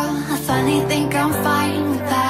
I finally think I'm fine with that.